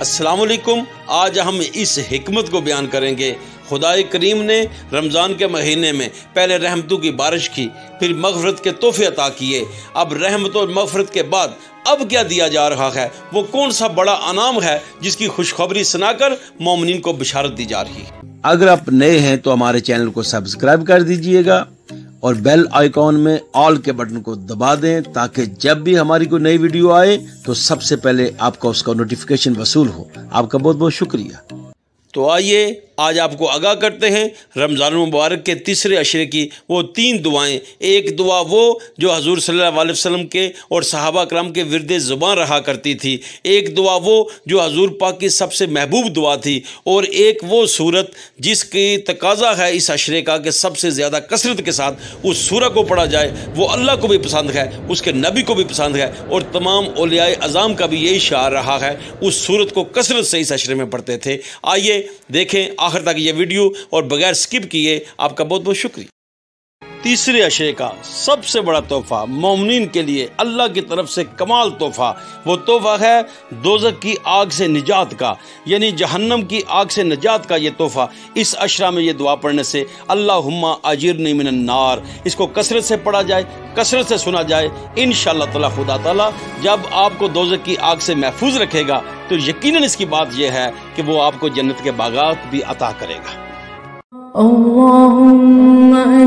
असलकुम आज हम इस हिकमत को बयान करेंगे। खुदाई करीम ने रमज़ान के महीने में पहले रहमतों की बारिश की, फिर मगफरत के तोहफे अता किए। अब रहमत और मगफरत के बाद अब क्या दिया जा रहा है? वो कौन सा बड़ा अनाम है जिसकी खुशखबरी सुनाकर मोमिन को बिशारत दी जा रही है? अगर आप नए हैं तो हमारे चैनल को सब्सक्राइब कर दीजिएगा। और बेल आइकॉन में ऑल के बटन को दबा दें ताकि जब भी हमारी कोई नई वीडियो आए तो सबसे पहले आपका उसका नोटिफिकेशन वसूल हो। आपका बहुत बहुत शुक्रिया। तो आइए आज आपको आगाह करते हैं, रमज़ान मुबारक के तीसरे अशरे की वो तीन दुआएँ। एक दुआ वो जो हजूर अलैहि वसल्लम के और सहाबा कराम के विरद ज़ुबान रहा करती थी। एक दुआ वो जो हजूर पाक की सबसे महबूब दुआ थी। और एक वो सूरत जिसकी तकाजा है इस अशरे का कि सबसे ज़्यादा कसरत के साथ उस सूरत को पढ़ा जाए, वो अल्लाह को भी पसंद है, उसके नबी को भी पसंद है और तमाम ओलियाए अज़ाम का भी यही शार रहा है। उस सूरत को कसरत से इस अशरे में पढ़ते थे। आइए देखें आखिर तक ये वीडियो और बगैर स्किप किए आपका बहुत बहुत शुक्रिया। तीसरे अशरे का सबसे बड़ा तोहफा मोमिन के लिए अल्लाह की तरफ़ से कमाल तोहफा। वो तोहफा है दोजक की आग से निजात का, यानी जहन्नम की आग से निजात का ये तोहफा। इस अशरा में ये दुआ पढ़ने से अल्लाह अजीर मिन नार। इसको कसरत से पढ़ा जाए, कसरत से सुना जाए इन तला खुदा तला, जब आपको दोजक की आग से महफूज रखेगा तो यकीनन इसकी बात यह है कि वो आपको जन्नत के बागात भी अता करेगा।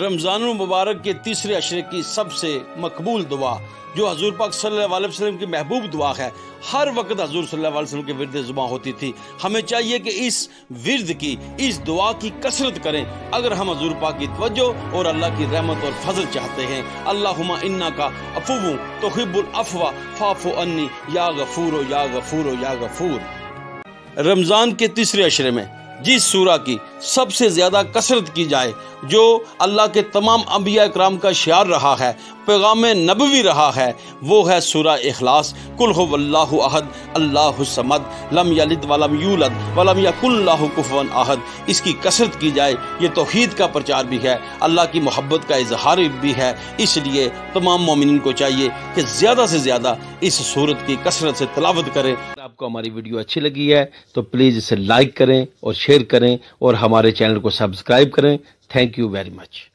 रमज़ान मुबारक के तीसरे अशरे की सबसे मकबूल दुआ, जो हजूर पाक सल्लल्लाहु वसल्लम की महबूब दुआ है। हर वक्त हजूर सल्लल्लाहु वसल्लम के विरद जुबा होती थी। हमें चाहिए कि इस विरद की, इस दुआ की कसरत करें। अगर हम हजूर पाक की तवज्जो और अल्लाह की रहमत और फजल चाहते हैं, अल्लाहुम्मा इन्ना का अफू तो अफवा फाफो अन्नी, या गफूर या गफूर या गफूर। रमज़ान के तीसरे अशरे में जिस सूरा की सबसे ज़्यादा कसरत की जाए, जो अल्लाह के तमाम अम्बिया कराम का शार रहा है, पैगाम नबवी रहा है, वो है सूरा अखलास कुल अहद, अल्लाह समद, लम यलिद वलम यूलद, वलम यकुल्लाहु कुफवन अहद। इसकी कसरत की जाए, ये तोहीद का प्रचार भी है, अल्लाह की मोहब्बत का इजहार भी है। इसलिए तमाम मोमिन को चाहिए कि ज़्यादा से ज़्यादा इस सूरत की कसरत से तलावत करें। आपको हमारी वीडियो अच्छी लगी है तो प्लीज़ इसे लाइक करें और शेयर करें और हमारे चैनल को सब्सक्राइब करें। Thank you very much